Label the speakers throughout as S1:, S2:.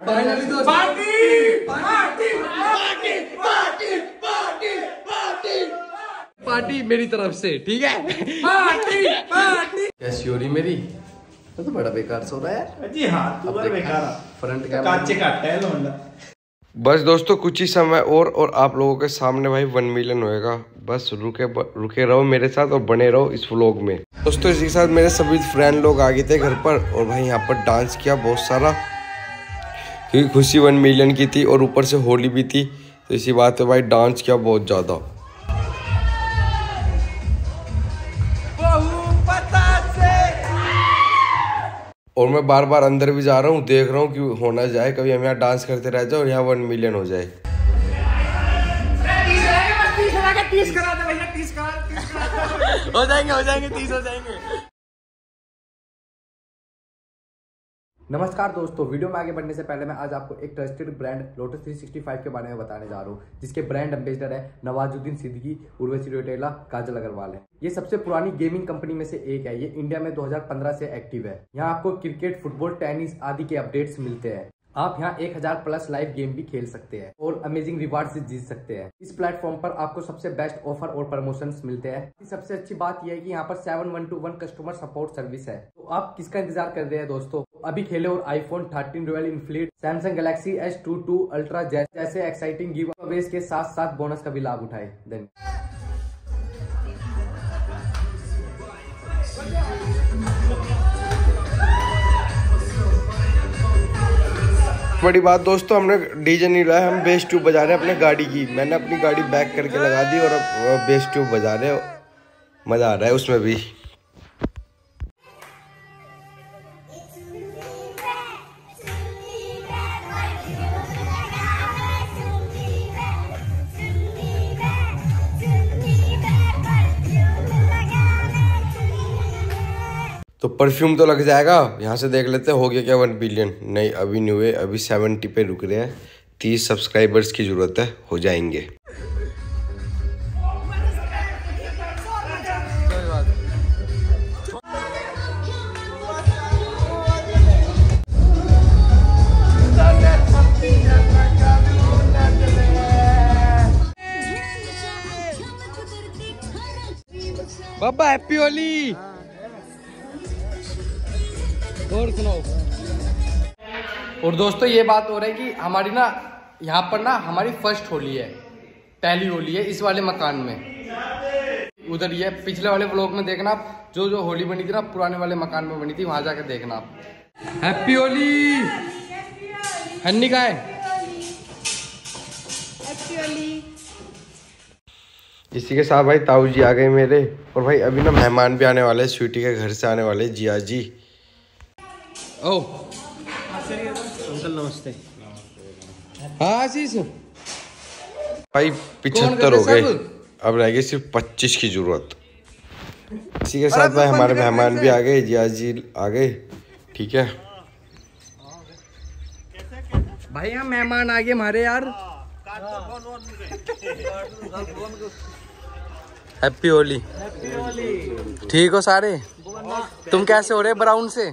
S1: Finally तो
S2: party party party party party party
S1: party मेरी तरफ़ से ठीक है?
S2: पार्टी पार्टी
S1: कैसी हो रही मेरी? तो, तो बड़ा बेकार सो रहा है
S2: जी हाँ तू बड़ा बेकार
S1: फ्रंट कैमरा
S2: काचे काट है लोंडा
S3: बस दोस्तों कुछ ही समय और और आप लोगों के सामने भाई वन मिलियन होएगा। बस रुके रुके रहो मेरे साथ और बने रहो इस व्लॉग में। दोस्तों इसी के साथ मेरे सभी फ्रेंड लोग आ गए थे घर पर और भाई यहाँ पर डांस किया बहुत सारा। क्योंकि खुशी वन मिलियन की थी और ऊपर से होली भी थी। तो इसी बात पे भाई डांस किया बहुत ज़्यादा। और मैं बार बार अंदर भी जा रहा हूँ, देख रहा हूँ कि होना जाए, कभी हम यहाँ डांस करते रह जाए और यहाँ वन मिलियन हो जाए।
S1: हो जाएँगे हो जाएँगे, तीस हो जाएँगे।
S4: नमस्कार दोस्तों, वीडियो में आगे बढ़ने से पहले मैं आज आपको एक ट्रस्टेड ब्रांड लोटस 365 के बारे में बताने जा रहा हूँ, जिसके ब्रांड एम्बेसडर है नवाजुद्दीन सिद्दीकी, उर्वशी रोटेला काजल अग्रवाल है। ये सबसे पुरानी गेमिंग कंपनी में से एक है। ये इंडिया में 2015 से एक्टिव है। यहाँ आपको क्रिकेट फुटबॉल टेनिस आदि के अपडेट्स मिलते हैं। आप यहाँ 1000 प्लस लाइव गेम भी खेल सकते हैं और अमेजिंग रिवार्ड जीत सकते हैं। इस प्लेटफॉर्म पर आपको सबसे बेस्ट ऑफ़र और प्रमोशंस मिलते हैं। सबसे अच्छी बात यह है कि यहाँ पर seven one two one customer support service है। तो आप किसका इंतज़ार कर रहे हैं दोस्तों? अभी खेले और iPhone 13 royal Enfield Samsung Galaxy S two two Ultra जैसे एक्साइटिंग गिव के साथ साथ बोनस का भी लाभ उठाए धन्यवाद
S3: बड़ी बात दोस्तों, हमने डीजे नहीं लाया, हम बेस ट्यूब बजा रहे हैं अपने गाड़ी की। मैंने अपनी गाड़ी बैक करके लगा दी और अब बेस ट्यूब बजा रहे हैं, मज़ा आ रहा है उसमें भी। तो परफ्यूम तो लग जाएगा। यहाँ से देख लेते हैं गया क्या वन बिलियन नहीं, अभी नहीं हुए अभी सेवेंटी पे रुक रहे हैं। तीस सब्सक्राइबर्स की ज़रूरत है, हो जाएँगे।
S1: बाबा हैप्पी होली! और सुनाओ।
S4: और दोस्तों ये बात हो रही है कि हमारी ना यहाँ पर ना हमारी फ़र्स्ट होली है पहली होली है इस वाले मकान में। उधर ये पिछले वाले ब्लॉक में देखना आप जो जो होली बनी थी ना पुराने वाले मकान में बनी थी वहाँ जाकर देखना आप।
S1: हैप्पी होली! हन्नी का है?
S3: इसी के साथ भाई ताऊ जी आ गए मेरे और भाई अभी ना मेहमान भी आने वाले स्वीटी के घर से आने वाले जिया जी।
S1: ओ।
S2: अंकल नमस्ते
S1: हाँ आशीष।
S3: भाई पिछहत्तर हो गए। अब रह गई सिर्फ़ पच्चीस की ज़रूरत। इसी के साथ भाई हमारे मेहमान भी आ गए जिया जी आ गए। ठीक है।
S1: भाई यहाँ मेहमान आ गए हमारे यार। हैप्पी होली। ठीक हो सारे? तुम कैसे हो रहे ब्राउन से?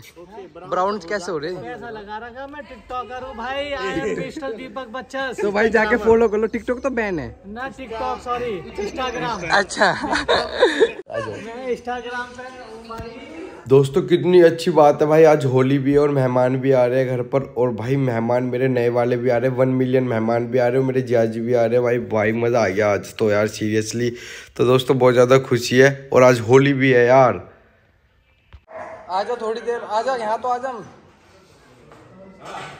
S1: ब्राउन कैसे हो रहे
S5: ऐसा लगा रखा मैं? टिकटॉकर हूँ भाई मिस्टर दीपक बच्चन
S1: तो भाई जाके फॉलो कर लो। टिकटॉक तो बैन है।
S5: ना टिकटॉक सॉरी इंस्टाग्राम
S1: अच्छा।
S5: मैं इंस्टाग्राम पे
S3: दोस्तों कितनी अच्छी बात है भाई। आज होली भी है और मेहमान भी आ रहे हैं घर पर। और भाई मेहमान मेरे नए वाले भी आ रहे हैं। वन मिलियन मेहमान भी आ रहे हैं मेरे जियाजी भी आ रहे हैं। भाई भाई मज़ा आ गया आज तो यार सीरियसली तो दोस्तों बहुत ज़्यादा खुशी है। और आज होली भी है यार।
S4: आ जाओ थोड़ी देर आ जाओ यहाँ तो आ जाओ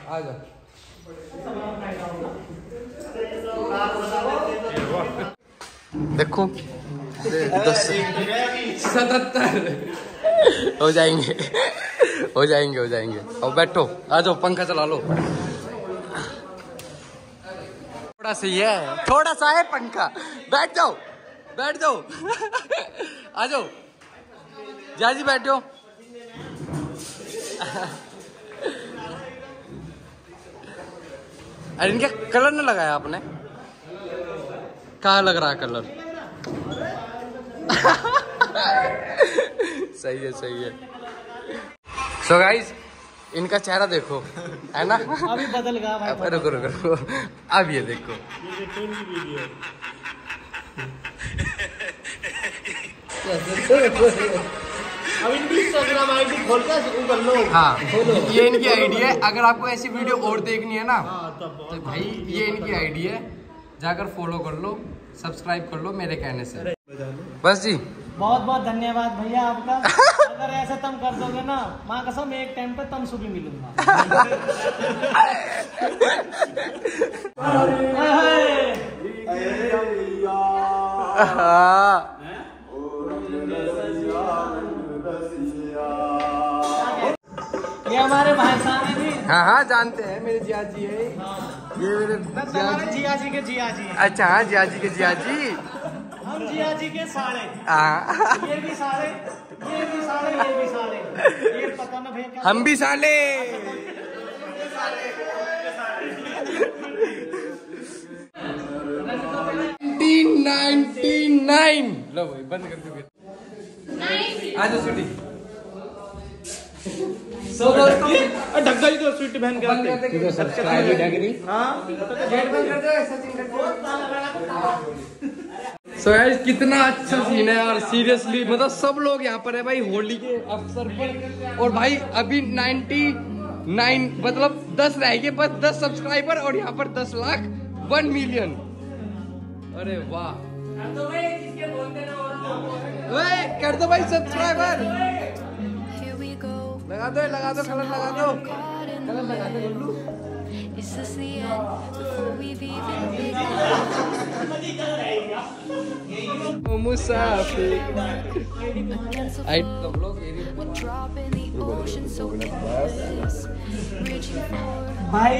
S4: आ जाओ
S1: देखो, दस सतहत्तर। हो जाएँगे हो जाएँगे हो जाएँगे। और बैठो। आ जाओ पंखा चला लो। थोड़ा सा ही, थोड़ा सा है पंखा। बैठ जाओ बैठ जाओ। आ जाओ। जा जी बैठो अरे इनका कलर ना लगाया आपने। कहा लग रहा है कलर? सही है सही है। सो so गाइस इनका चेहरा देखो है ना?
S5: अभी बदल गया भाई
S1: रुको रुको रुको। अब ये देखो।
S2: अब इनकी इंस्टाग्राम आईडी खोल के शुरू लो
S1: हाँ। ये इनकी आईडी है। अगर आपको ऐसी वीडियो और देखनी है ना तो भाई ये इनकी आईडी है। जाकर फॉलो कर लो सब्सक्राइब कर लो मेरे कहने से। बस जी।
S5: बहुत बहुत धन्यवाद भैया आपका। अगर ऐसे तुम कर दोगे ना माँ कसम एक टाइम पे तुम सुबह मिलूँगा।
S1: हाँ।
S5: ये हमारे भाई साहब हैं भी
S1: हाँ हाँ जानते हैं मेरे जिया जी है। ये मेरे जिया जी
S5: जिया जी के जिया जी हैं।
S1: अच्छा हाँ जिया जी के जिया जी
S5: हम जिया जी के साड़े
S1: हाँ।
S5: ये भी साड़े ये भी साड़े ये भी साड़े ये पता ना भैया
S1: हम भी साले। नाइन। लो भाई बंद कर दो। आ जाओ सिटी सो दोस्तों
S2: ढक्का ही तो स्वीट
S1: ढक
S2: हाँ।
S1: गेट बंद कर दो सो गाइस कितना अच्छा सीन है यार सीरियसली मतलब सब लोग यहाँ पर है भाई होली के अवसर पर। और भाई अभी 99 मतलब 10 रह गए बस 10 सब्सक्राइबर और यहाँ पर 10 लाख 1 मिलियन अरे वाह। ओए, कर दो भाई सब्सक्राइबर. लगा दो लगा दो कलर लगा दो
S6: Caught in
S1: कलर
S6: the
S1: लगा दो गुल्लू
S6: Is this the end before we've even begun?
S1: Musafir I
S6: flow,
S1: तुम लोग ये
S5: भाई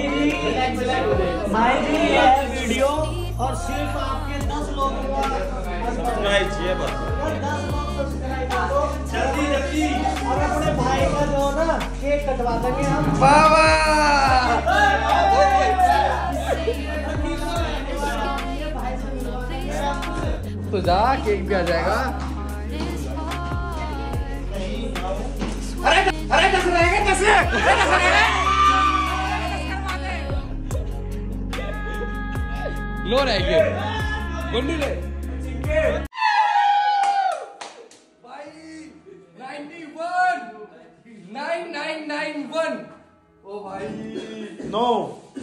S5: भाई जी ये है वीडियो और सिर्फ़ आपके 10 लोगों का
S2: गाइस ये बस
S5: दस लोग सब्सक्राइब कर जल्दी जल्दी केक कटवा देंगे हम।
S1: बाबा! तो केक भी आ जाएगा। अरे अरे कस रहेगा कस नो रह गए गुंडी ले भाई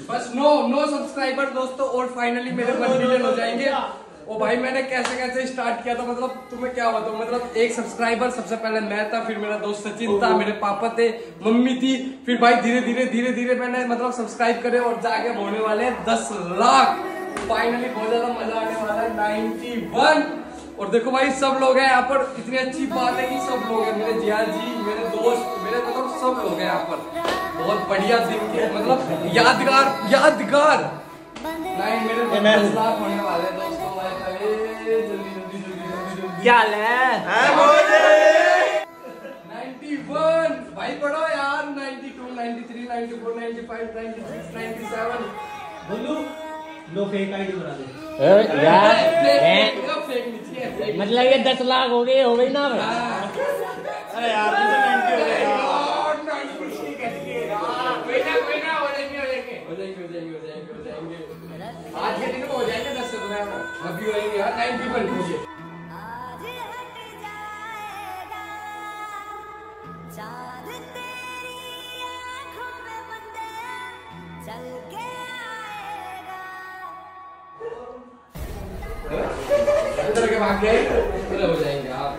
S1: बस नो नो सब्सक्राइबर दोस्तों और फाइनली मेरे वन मिलियन हो जाएँगे। ओ भाई मैंने कैसे कैसे स्टार्ट किया था मतलब तुम्हें क्या बताऊँ मतलब एक सब्सक्राइबर सबसे पहले मैं था फिर मेरा दोस्त सचिन था मेरे पापा थे मम्मी थी फिर भाई धीरे धीरे धीरे धीरे मैंने मतलब सब्सक्राइब करे और जाके होने वाले दस लाख। फाइनली बहुत ज़्यादा मज़ा आने वाला है नाइनटी वन और देखो भाई सब लोग हैं यहाँ पर इतनी अच्छी बात है कि सब लोग हैं मेरे जिया जी मेरे दोस्त मेरे मतलब सब लोग हैं यहाँ पर। बहुत बढ़िया दिन के मतलब यादगार यादगार। नहीं मेरे तो दस लाख होने वाले दोस्तों जल्दी जल्दी जल्दी जल्दी जल्दी।
S5: क्या है?
S1: 91 भाई पढ़ो यार। 92 93 94 95 96 97
S5: बोलू? लो फेक आईडी बना दे।
S1: यार है
S5: मतलब ये दस लाख हो गए हो गई ना
S2: अरे यार
S1: अभी होएँगे यार 91 मुझे
S6: आज हट जाएगा चाँद तेरी आँखों में बंदे चल के आएगा।
S1: अंदर के भाग गए चलो हो जाएँगे आप।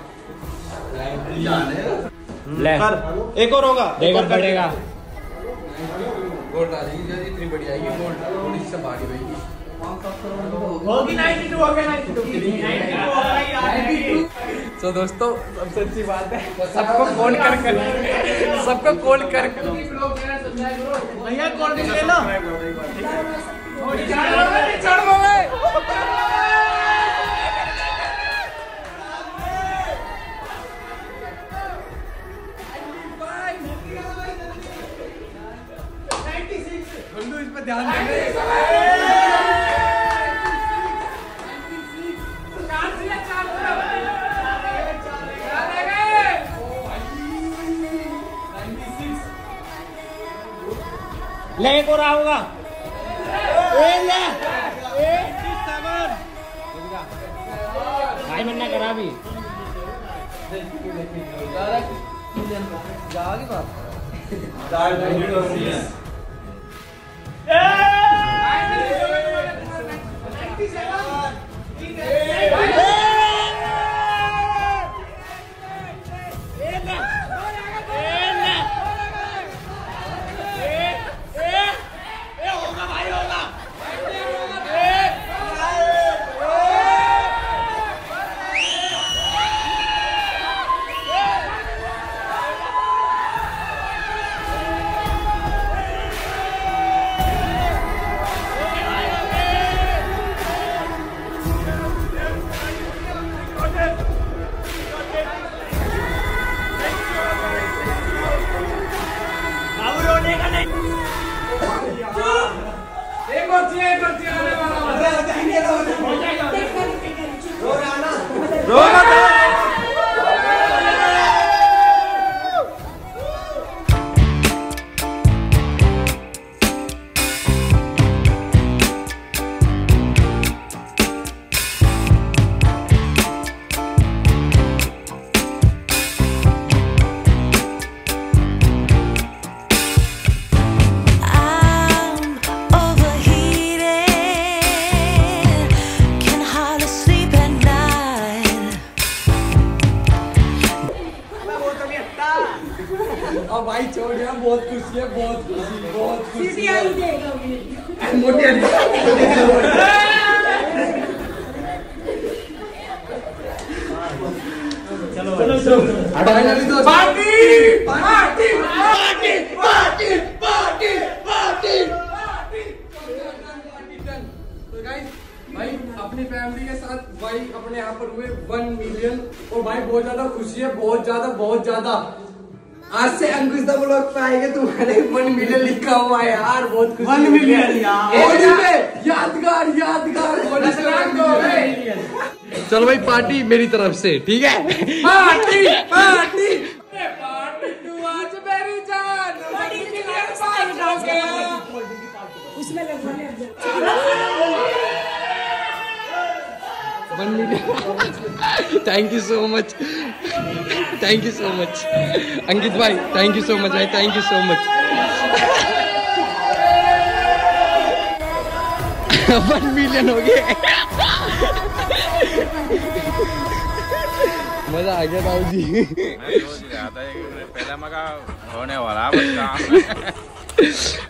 S5: ले।
S2: कर। एक और होगा
S5: देगा पड़ेगा
S1: गोल्ड आ जाएगी जल्दी इतनी बड़ी आएगी गोल्ड थोड़ी सी भारी होगी।
S5: होगी 92 गया 92
S1: तो दोस्तों सबसे अच्छी बात है सबको कॉल कर कर सबको कॉल कर कर।
S5: भैया कॉल ले लो। भाई मन्ना करा भी बाबू
S1: एक अब भाई छोड़ यार बहुत खुशी है बहुत खुशी बहुत खुशी। मोटी आली फाइनली दोस्त party! Party! Party! Party! Party! Party! तो गाइस भाई अपनी फैमिली के साथ भाई अपने यहाँ पर हुए वन मिलियन और भाई बहुत ज़्यादा खुशी है बहुत ज़्यादा बहुत ज़्यादा। आज से अंकुश दा ब्लॉग पे आएँगे तुम्हारे वन मिलियन लिखा हुआ है यार बहुत खुशी
S5: वन मिलियन यार।
S1: यादगार यादगार मिलियन। चलो भाई पार्टी मेरी तरफ़ से ठीक है? पार्टी पार्टी पार्टी तू आज मेरी जान one million thank you so much thank you so much Ankit भाई थैंक यू सो मच भाई thank you so much one million हो गए. मज़ा आ गया ताऊ जी
S7: पहले होने वाला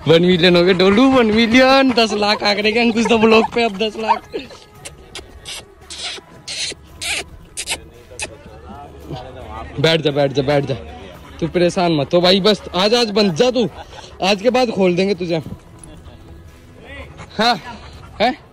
S1: वन मिलियन हो गए. डोलू वन मिलियन दस लाख आंकड़े के अंकुश तो ब्लॉक पे अब दस लाख. बैठ जा बैठ जा बैठ जा। तू परेशान मत हो भाई, बस आज आज बन जा तू। आज के बाद खोल देंगे तुझे। हाँ है?